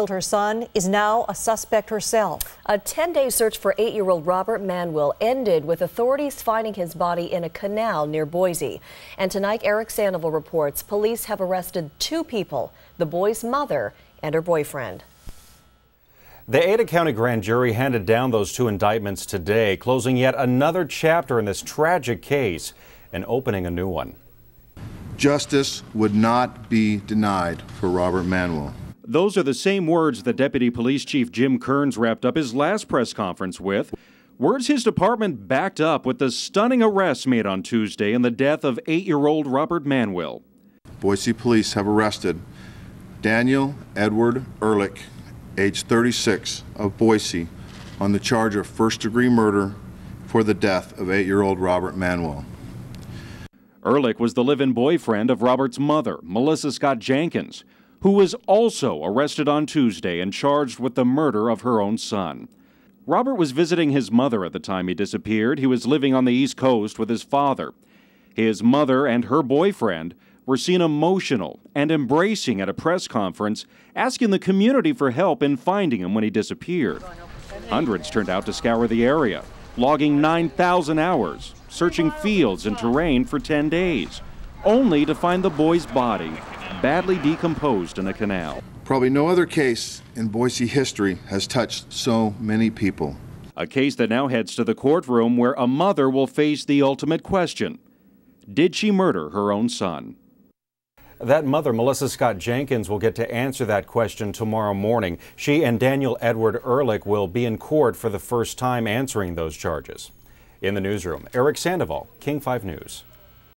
killed her son is now a suspect herself. A 10 day search for eight year old Robert Manwill ended with authorities finding his body in a canal near Boise. And tonight, Erik Sandoval reports police have arrested two people the boy's mother and her boyfriend. The Ada County grand jury handed down those two indictments today, closing yet another chapter in this tragic case and opening a new one. Justice would not be denied for Robert Manwill. Those are the same words that Deputy Police Chief Jim Kearns wrapped up his last press conference with. Words his department backed up with the stunning arrest made on Tuesday in the death of eight year old Robert Manwill. Boise police have arrested Daniel Edward Ehrlich, age 36, of Boise, on the charge of first degree murder for the death of eight year old Robert Manwill. Ehrlich was the live in boyfriend of Robert's mother, Melissa Scott Jenkins, who was also arrested on Tuesday and charged with the murder of her own son. Robert was visiting his mother at the time he disappeared. He was living on the East Coast with his father. His mother and her boyfriend were seen emotional and embracing at a press conference, asking the community for help in finding him when he disappeared. Hundreds turned out to scour the area, logging 9,000 hours, searching fields and terrain for 10 days, only to find the boy's body badly decomposed in a canal. Probably no other case in Boise history has touched so many people. A case that now heads to the courtroom where a mother will face the ultimate question Did she murder her own son? That mother, Melissa Scott Jenkins, will get to answer that question tomorrow morning. She and Daniel Edward Ehrlich will be in court for the first time answering those charges. In the newsroom, Erik Sandoval, King 5 News.